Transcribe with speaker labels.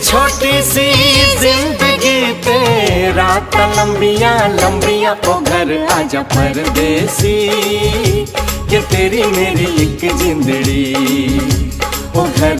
Speaker 1: छोटी सी ज़िंदगी ते रात लंबिया लंबिया ओ घर आजा परदेसी। कि तेरी मेरी एक जिंदड़ी, ओ घर